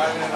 Спасибо.